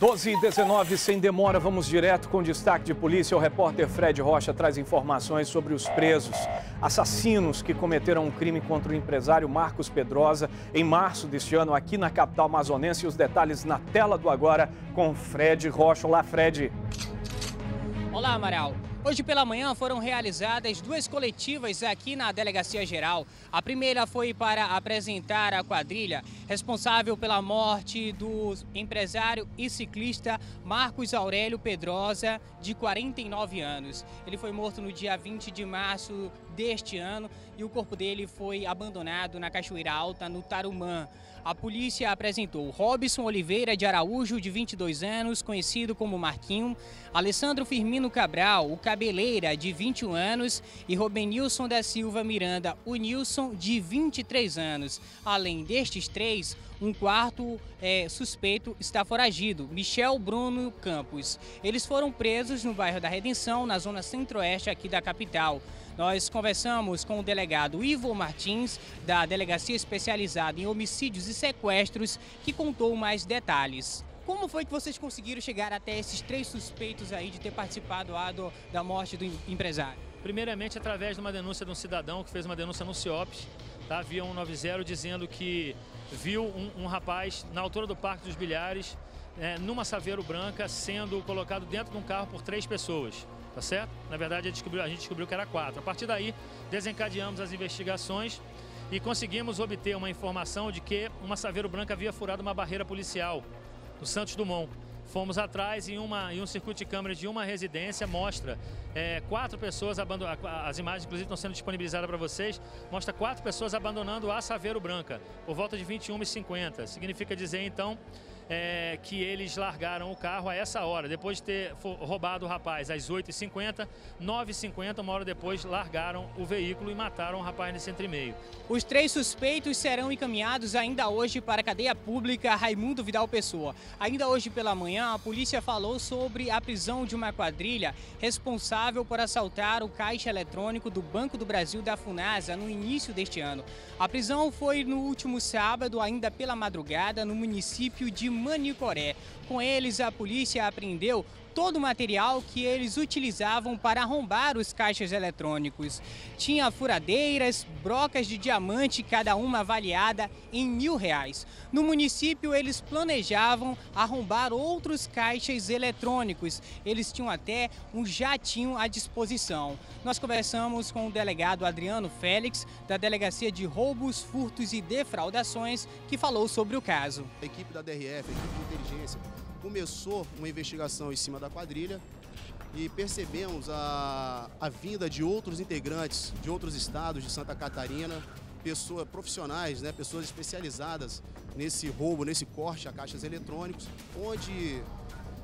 12 e 19, sem demora, vamos direto com destaque de polícia. O repórter Fred Rocha traz informações sobre os presos, assassinos que cometeram um crime contra o empresário Marcos Pedrosa em março deste ano, aqui na capital amazonense. Os detalhes na tela do agora com Fred Rocha. Olá, Fred. Olá, Amaral. Hoje pela manhã foram realizadas duas coletivas aqui na Delegacia Geral. A primeira foi para apresentar a quadrilha responsável pela morte do empresário e ciclista Marcos Aurélio Pedrosa, de 49 anos. Ele foi morto no dia 20 de março deste ano e o corpo dele foi abandonado na Cachoeira Alta, no Tarumã. A polícia apresentou Robson Oliveira de Araújo, de 22 anos, conhecido como Marquinho, Alessandro Firmino Cabral, o Cabeleira, de 21 anos, e Robenilson da Silva Miranda, o Nilson, de 23 anos. Além destes três, um quarto é, suspeito está foragido, Michel Bruno Campos. Eles foram presos no bairro da Redenção, na zona centro-oeste aqui da capital. Nós conversamos com o delegado Ivo Martins, da Delegacia Especializada em Homicídios e Sequestros, que contou mais detalhes. Como foi que vocês conseguiram chegar até esses três suspeitos aí de ter participado do, da morte do empresário? Primeiramente, através de uma denúncia de um cidadão que fez uma denúncia no CIOPS, tá, via 190, dizendo que viu um, um rapaz na altura do Parque dos Bilhares, é, numa Saveiro Branca, sendo colocado dentro de um carro por três pessoas tá certo? Na verdade, a gente, descobriu, a gente descobriu que era quatro. A partir daí, desencadeamos as investigações e conseguimos obter uma informação de que uma Saveiro Branca havia furado uma barreira policial no Santos Dumont. Fomos atrás e, uma, e um circuito de câmeras de uma residência mostra é, quatro pessoas abandonando. As imagens, inclusive, estão sendo disponibilizadas para vocês. Mostra quatro pessoas abandonando a Saveiro Branca por volta de 21h50. Significa dizer, então, é, que eles largaram o carro a essa hora, depois de ter roubado o rapaz às 8h50, 9h50, uma hora depois, largaram o veículo e mataram o rapaz nesse entre meio. Os três suspeitos serão encaminhados ainda hoje para a cadeia pública Raimundo Vidal Pessoa. Ainda hoje pela manhã, a polícia falou sobre a prisão de uma quadrilha responsável por assaltar o caixa eletrônico do Banco do Brasil da Funasa no início deste ano. A prisão foi no último sábado, ainda pela madrugada, no município de Manicoré. Com eles, a polícia apreendeu todo o material que eles utilizavam para arrombar os caixas eletrônicos. Tinha furadeiras, brocas de diamante, cada uma avaliada em mil reais. No município, eles planejavam arrombar outros caixas eletrônicos. Eles tinham até um jatinho à disposição. Nós conversamos com o delegado Adriano Félix, da Delegacia de Roubos, Furtos e Defraudações, que falou sobre o caso. A equipe da DRF, a equipe de inteligência, começou uma investigação em cima da quadrilha e percebemos a, a vinda de outros integrantes de outros estados de Santa Catarina, pessoas profissionais, né, pessoas especializadas nesse roubo, nesse corte a caixas eletrônicos, onde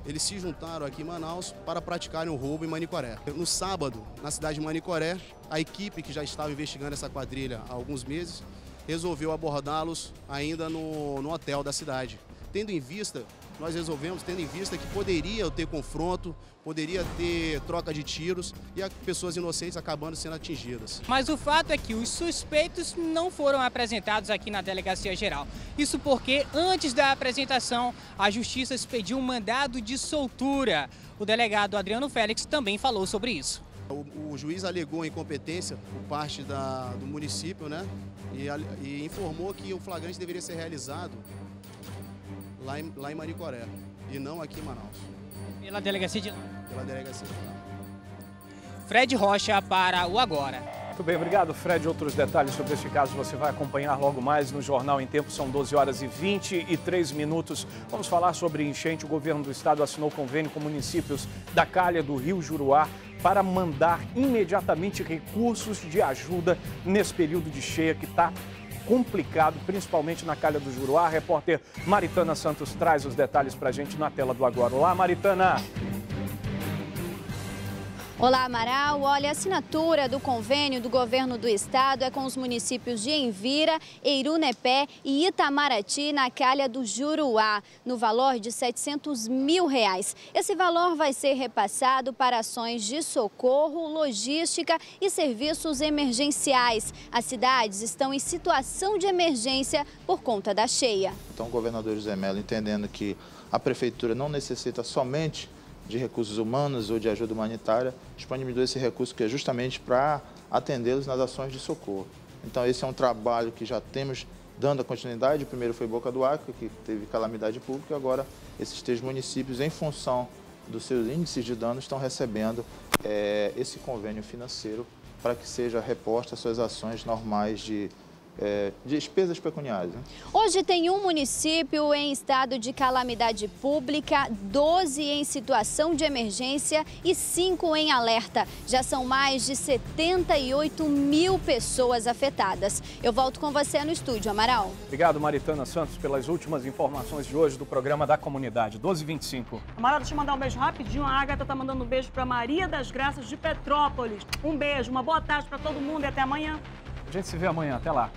eles se juntaram aqui em Manaus para praticarem o roubo em Manicoré. No sábado, na cidade de Manicoré, a equipe que já estava investigando essa quadrilha há alguns meses resolveu abordá-los ainda no, no hotel da cidade. Tendo em vista nós resolvemos, tendo em vista que poderia ter confronto, poderia ter troca de tiros e as pessoas inocentes acabando sendo atingidas. Mas o fato é que os suspeitos não foram apresentados aqui na Delegacia Geral. Isso porque, antes da apresentação, a Justiça expediu um mandado de soltura. O delegado Adriano Félix também falou sobre isso. O, o juiz alegou incompetência por parte da, do município, né? E, e informou que o flagrante deveria ser realizado lá em, lá em Maricoré e não aqui em Manaus. Pela delegacia de lá? Pela delegacia de lá. Fred Rocha para o Agora. Muito bem, obrigado, Fred. Outros detalhes sobre este caso você vai acompanhar logo mais no Jornal em Tempo. São 12 horas e 23 minutos. Vamos falar sobre enchente. O governo do estado assinou convênio com municípios da Calha do Rio Juruá para mandar imediatamente recursos de ajuda nesse período de cheia que está complicado, principalmente na Calha do Juruá. A repórter Maritana Santos traz os detalhes para a gente na tela do Agora. Olá, Maritana! Olá, Amaral. Olha, a assinatura do convênio do governo do estado é com os municípios de Envira, Eirunepé e Itamaraty, na calha do Juruá, no valor de 700 mil reais. Esse valor vai ser repassado para ações de socorro, logística e serviços emergenciais. As cidades estão em situação de emergência por conta da cheia. Então, o governador José Mello, entendendo que a prefeitura não necessita somente de recursos humanos ou de ajuda humanitária, disponibilizou esse recurso que é justamente para atendê-los nas ações de socorro. Então, esse é um trabalho que já temos dando a continuidade. O primeiro foi Boca do Acre, que teve calamidade pública, e agora esses três municípios, em função dos seus índices de danos, estão recebendo é, esse convênio financeiro para que seja reposta as suas ações normais de é, despesas pecuniárias. Né? Hoje tem um município em estado de calamidade pública, 12 em situação de emergência e 5 em alerta. Já são mais de 78 mil pessoas afetadas. Eu volto com você no estúdio, Amaral. Obrigado, Maritana Santos, pelas últimas informações de hoje do programa da comunidade. 12h25. Amaral, deixa eu mandar um beijo rapidinho. A Agatha tá mandando um beijo para Maria das Graças de Petrópolis. Um beijo, uma boa tarde para todo mundo e até amanhã. A gente se vê amanhã. Até lá.